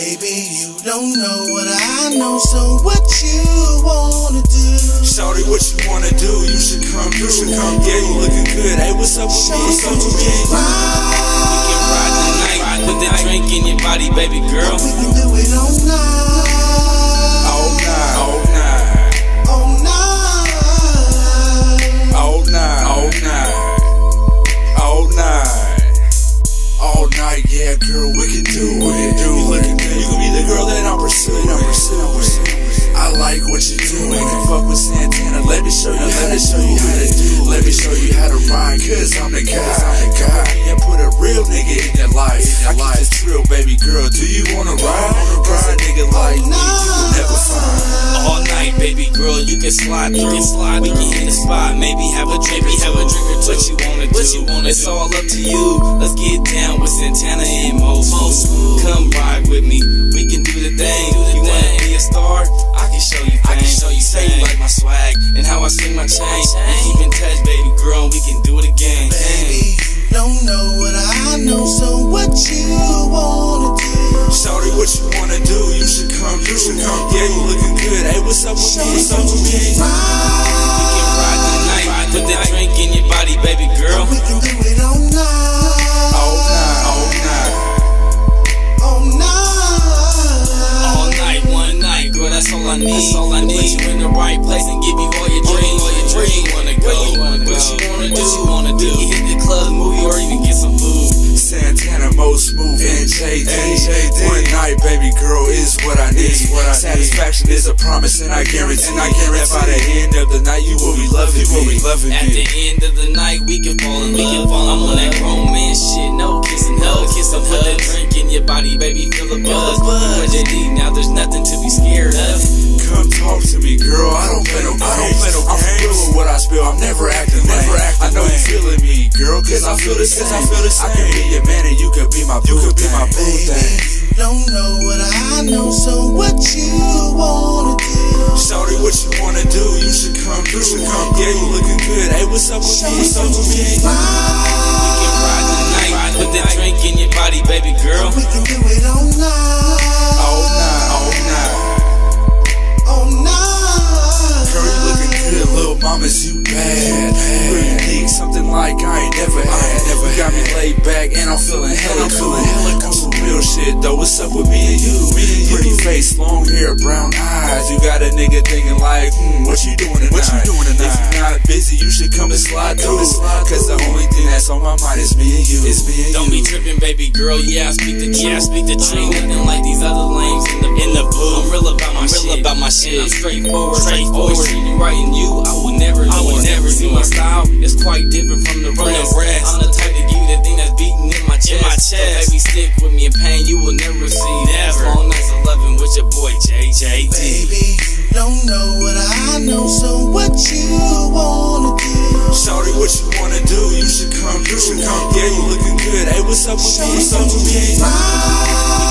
Baby, you don't know what I know, so what you wanna do? Shorty, what you wanna do? You should come, you should come. Yeah, you looking good. Hey, what's up with me? What's up with me? We can ride the night, put that drink in your body, baby girl. We can do it show you how to show you how to do. Let me show you how to ride. Cause I'm the guy. I'm the guy. And put a real nigga in your life. I keep this real, baby girl. Do you wanna ride? A nigga like me, you will never find. All night, baby girl, you can slide through. Can slide we can hit the spot, maybe have a drink, maybe have a drink or two. What you wanna do? What you wanna it's all up to you. Let's get down with Santana and Mo Come ride with me, we can do the thing. you wanna be how I swing my chain. We keep in touch, baby girl, and we can do it again. Baby, you don't know what I know, so what you wanna do? Shorty, what you wanna do? You should come, you should come. Yeah, you looking good. Hey, what's up with me? What's up with me? We can ride the night, put that drink in your body, baby girl. We can do it all night. That's all I need. That's all I need. Put you in the right place and give you all your dreams. All your dreams. Where you wanna go? Where you wanna go? What you wanna do? What you wanna do? You hit the club, movie, or even get some food. Santana, Mo Smoove, and JD. One night, baby girl, is what I need. What I Satisfaction is a promise, and I guarantee. And I guarantee by the end of the night, you will be loving me. Will be loving At the end of the night, we can fall in love. I'm on that grown man shit, no kissing, no kissing. Put that drink in your body, baby, feel the buzz. Now there's nothing to be scared of. Come talk to me, girl. I don't play no games. I don't play no games. I'm real with what I spill. I'm never acting never. Acting I know you feeling me, girl, cause I feel the same. I feel the same. I can be your man and you could be my. You could be my boo thing. You don't know what I know, so what you wanna do? Shorty, what you wanna do? You should come, you should come. Yeah, you looking good. Hey, what's up with me? What's up with me? We can ride the night, put that drink in your body, baby girl. We can do it all night. Mamas, you bad. You really need something like I ain't never had. Never got me laid back and I'm feeling hella cool. On some real shit though, what's up with me and you? Pretty face, long hair, brown eyes. You got a nigga thinking like, hmm, what you doing? What you doing tonight? Should come and slide through. Cause the only thing that's on my mind is me and you. It's me and Don't you. be tripping, baby girl. Yeah, I speak the truth. Yeah, I speak the truth. Ain't nothing like these other lames in the in the booth. I'm real about my I'm real shit. about my shit. And I'm straightforward, straightforward. Always treating right in you. I would never, I would never see my style. It's quite different from the rest. I'm the type to give you the thing that's beating in my chest. In my chest. So baby, stick with me in pain. You will never see. Never. Long nights of loving with your boy JJD. Baby, you don't know what I know, so what you wanna do? Shorty, what you wanna do? You should come, come. Yeah, you looking good. Hey, what's up with me? What's up with me?